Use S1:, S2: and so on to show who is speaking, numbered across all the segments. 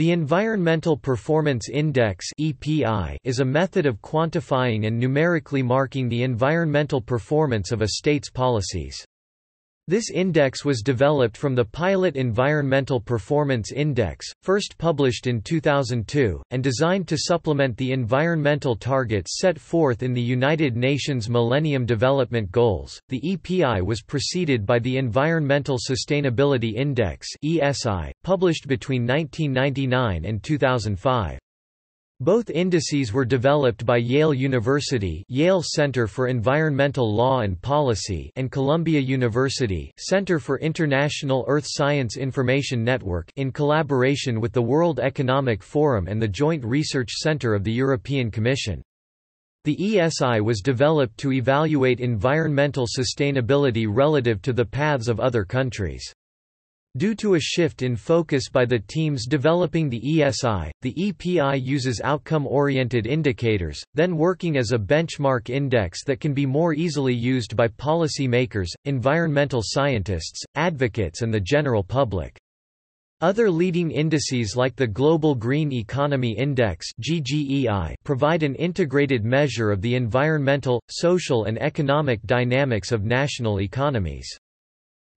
S1: The Environmental Performance Index is a method of quantifying and numerically marking the environmental performance of a state's policies. This index was developed from the Pilot Environmental Performance Index, first published in 2002, and designed to supplement the environmental targets set forth in the United Nations Millennium Development Goals. The EPI was preceded by the Environmental Sustainability Index (ESI), published between 1999 and 2005. Both indices were developed by Yale University Yale Center for Environmental Law and Policy and Columbia University Center for International Earth Science Information Network in collaboration with the World Economic Forum and the Joint Research Center of the European Commission. The ESI was developed to evaluate environmental sustainability relative to the paths of other countries. Due to a shift in focus by the teams developing the ESI, the EPI uses outcome-oriented indicators, then working as a benchmark index that can be more easily used by policy makers, environmental scientists, advocates and the general public. Other leading indices like the Global Green Economy Index (GGEI) provide an integrated measure of the environmental, social and economic dynamics of national economies.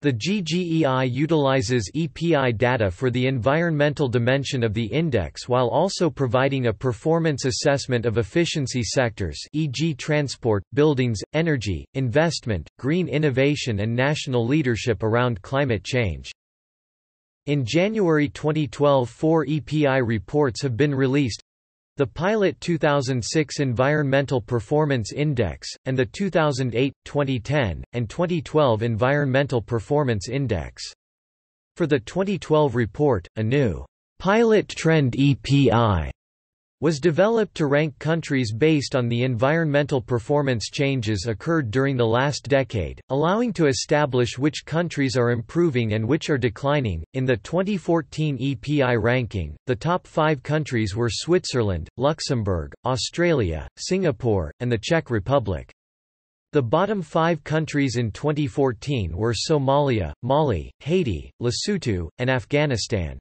S1: The GGEI utilizes EPI data for the environmental dimension of the index while also providing a performance assessment of efficiency sectors e.g. transport, buildings, energy, investment, green innovation and national leadership around climate change. In January 2012 four EPI reports have been released, the Pilot 2006 Environmental Performance Index, and the 2008, 2010, and 2012 Environmental Performance Index. For the 2012 report, a new Pilot Trend EPI was developed to rank countries based on the environmental performance changes occurred during the last decade, allowing to establish which countries are improving and which are declining. In the 2014 EPI ranking, the top five countries were Switzerland, Luxembourg, Australia, Singapore, and the Czech Republic. The bottom five countries in 2014 were Somalia, Mali, Haiti, Lesotho, and Afghanistan.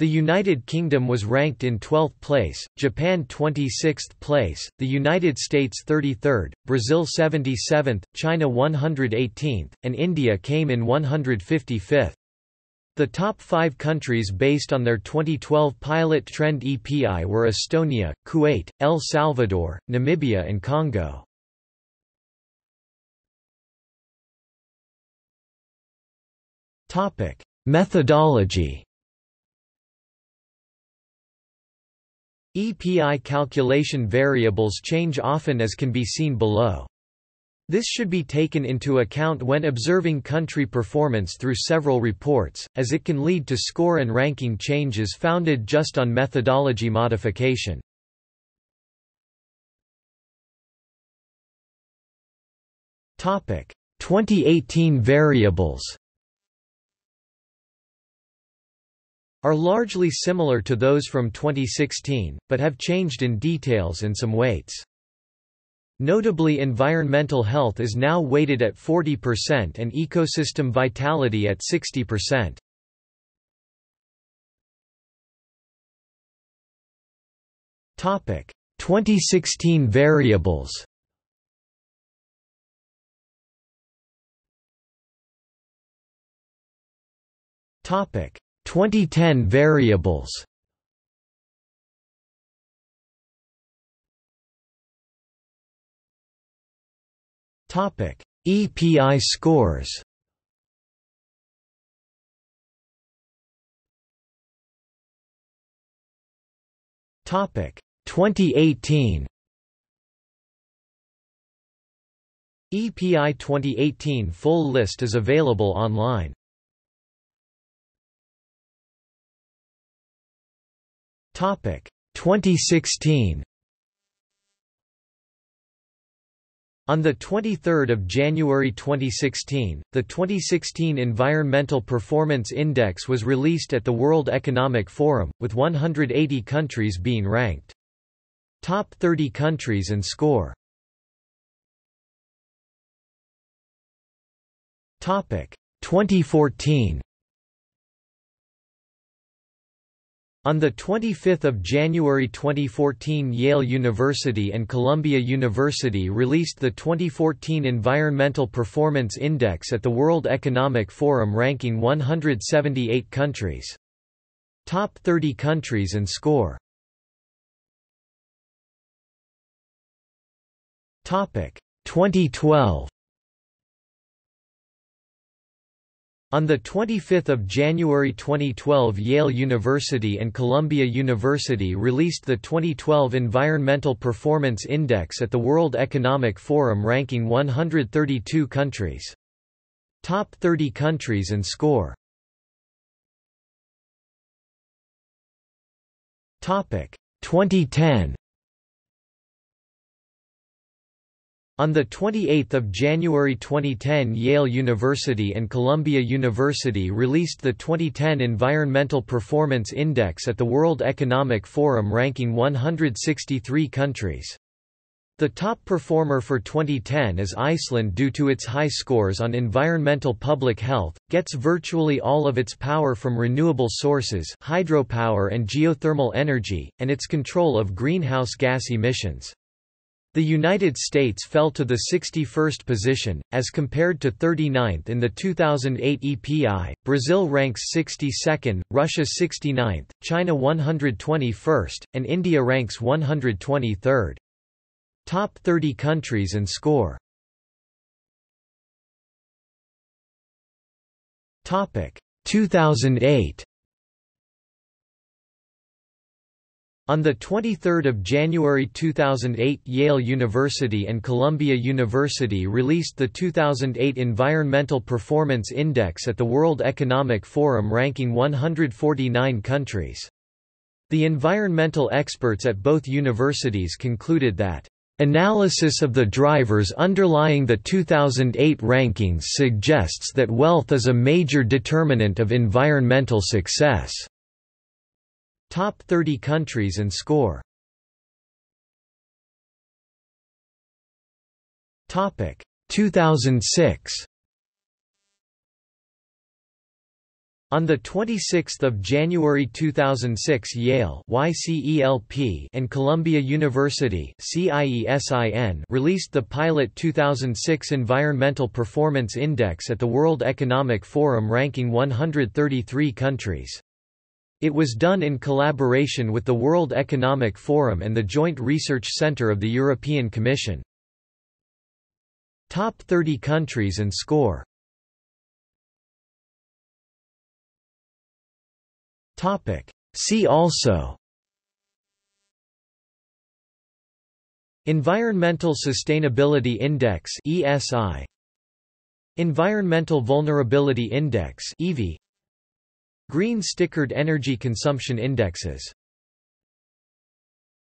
S1: The United Kingdom was ranked in 12th place, Japan 26th place, the United States 33rd, Brazil 77th, China 118th, and India came in 155th. The top five countries based on their 2012 pilot trend EPI were Estonia, Kuwait, El Salvador, Namibia and Congo. Methodology EPI calculation variables change often as can be seen below. This should be taken into account when observing country performance through several reports, as it can lead to score and ranking changes founded just on methodology modification. Topic: 2018 variables. Are largely similar to those from 2016, but have changed in details and some weights. Notably environmental health is now weighted at 40% and ecosystem vitality at 60%. Topic: 2016 variables. Topic: 2010 variables Topic: EPI scores. Topic: 2018. EPI 2018 full list is available online. Topic. 2016 On 23 January 2016, the 2016 Environmental Performance Index was released at the World Economic Forum, with 180 countries being ranked. Top 30 countries and score. Topic. 2014 On 25 January 2014 Yale University and Columbia University released the 2014 Environmental Performance Index at the World Economic Forum ranking 178 countries. Top 30 countries and score Topic 2012 On 25 January 2012 Yale University and Columbia University released the 2012 Environmental Performance Index at the World Economic Forum ranking 132 countries. Top 30 countries and score Topic 2010 On 28 January 2010 Yale University and Columbia University released the 2010 Environmental Performance Index at the World Economic Forum ranking 163 countries. The top performer for 2010 is Iceland due to its high scores on environmental public health, gets virtually all of its power from renewable sources hydropower and geothermal energy, and its control of greenhouse gas emissions. The United States fell to the 61st position, as compared to 39th in the 2008 EPI, Brazil ranks 62nd, Russia 69th, China 121st, and India ranks 123rd. Top 30 countries and score. Topic. 2008 On 23 January 2008 Yale University and Columbia University released the 2008 Environmental Performance Index at the World Economic Forum ranking 149 countries. The environmental experts at both universities concluded that Analysis of the drivers underlying the 2008 rankings suggests that wealth is a major determinant of environmental success. Top 30 countries and score. Topic. 2006 On 26 January 2006 Yale YCELP and Columbia University CIESIN released the Pilot 2006 Environmental Performance Index at the World Economic Forum ranking 133 countries. It was done in collaboration with the World Economic Forum and the Joint Research Centre of the European Commission. Top 30 countries and score. See also. Environmental Sustainability Index ESI Environmental Vulnerability Index EVI Green stickered energy consumption indexes